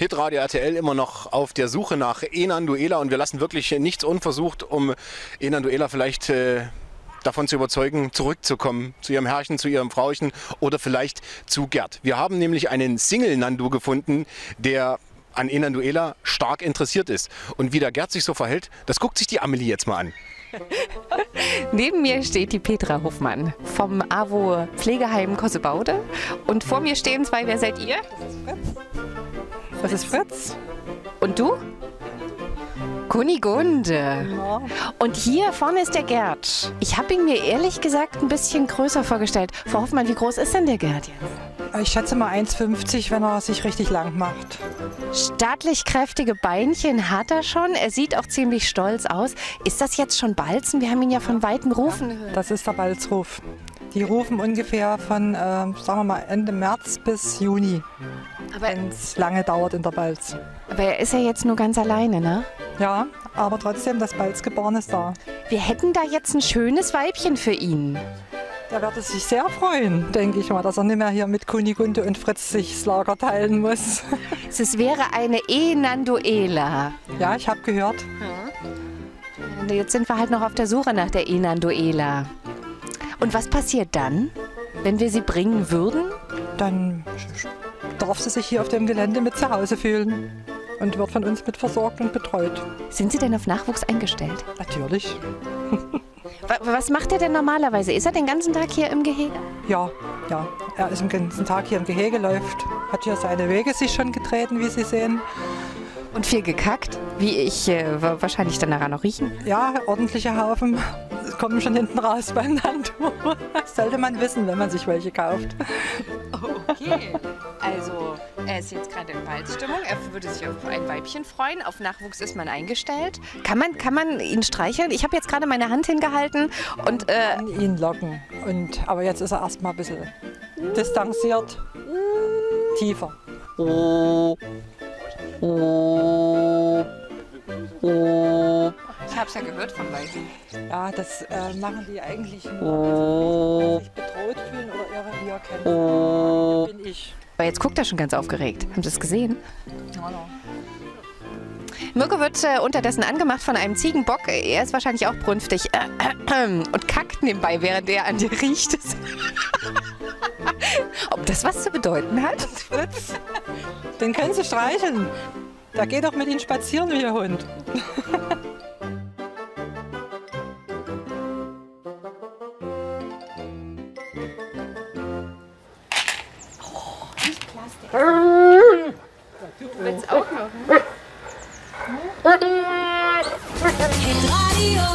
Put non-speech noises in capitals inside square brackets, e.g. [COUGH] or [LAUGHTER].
Hitradio RTL. Immer noch auf der Suche nach Enanduela und wir lassen wirklich nichts unversucht, um Enanduela vielleicht äh, davon zu überzeugen, zurückzukommen zu ihrem Herrchen, zu ihrem Frauchen oder vielleicht zu Gerd. Wir haben nämlich einen Single-Nandu gefunden, der an Enanduela stark interessiert ist. Und wie der Gerd sich so verhält, das guckt sich die Amelie jetzt mal an. [LAUGHS] Neben mir steht die Petra Hofmann vom AWO Pflegeheim Kossebaude. Und vor mir stehen zwei. Wer seid ihr? Das ist Fritz. Und du? Kunigunde. Und hier vorne ist der Gerd. Ich habe ihn mir ehrlich gesagt ein bisschen größer vorgestellt. Frau Hoffmann, wie groß ist denn der Gerd jetzt? Ich schätze mal 1,50, wenn er sich richtig lang macht. Stattlich kräftige Beinchen hat er schon. Er sieht auch ziemlich stolz aus. Ist das jetzt schon Balzen? Wir haben ihn ja von Weitem rufen hören. Das ist der Balzruf. Die rufen ungefähr von, äh, sagen wir mal, Ende März bis Juni, Aber, wenn es lange dauert in der Balz. aber er ist ja jetzt nur ganz alleine, ne? Ja, aber trotzdem, das Balzgeboren ist da. Wir hätten da jetzt ein schönes Weibchen für ihn. Der wird sich sehr freuen, denke ich mal, dass er nicht mehr hier mit Kunigunde und Fritz sich das Lager teilen muss. Es wäre eine Enanduela. Ja, ich habe gehört. Jetzt sind wir halt noch auf der Suche nach der Enanduela. Und was passiert dann, wenn wir sie bringen würden? Dann darf sie sich hier auf dem Gelände mit zu Hause fühlen und wird von uns mit versorgt und betreut. Sind Sie denn auf Nachwuchs eingestellt? Natürlich. [LAUGHS] Wa- Was macht er denn normalerweise? Ist er den ganzen Tag hier im Gehege? Ja, ja. Er ist den ganzen Tag hier im Gehege, läuft, hat hier seine Wege sich schon getreten, wie Sie sehen. Und viel gekackt? Wie ich äh, wa- wahrscheinlich dann nachher noch riechen? Ja, ordentliche Haufen kommen schon hinten raus beim Nandu. [LAUGHS] Das sollte man wissen, wenn man sich welche kauft. Okay, also er ist jetzt gerade in Balzstimmung. Er würde sich auf ein Weibchen freuen. Auf Nachwuchs ist man eingestellt. Kann man, kann man ihn streicheln? Ich habe jetzt gerade meine Hand hingehalten und äh, ihn locken. Und, aber jetzt ist er erstmal ein bisschen distanziert, tiefer. ich habe es ja gehört von Weißen. Ja, das äh, machen die eigentlich nur, wenn sie sich bedroht fühlen oder ihr Revier kennen. Hier bin ich. Aber jetzt guckt er schon ganz aufgeregt. Haben Sie es gesehen? Mirko wird äh, unterdessen angemacht von einem Ziegenbock. Er ist wahrscheinlich auch brunftig äh, und kackt nebenbei, während er an dir riecht. [LAUGHS] Ob das was zu bedeuten hat? Fritz, den können Sie streicheln. Da geht doch mit Ihnen spazieren wie Ihr Hund. [LAUGHS] Hitradio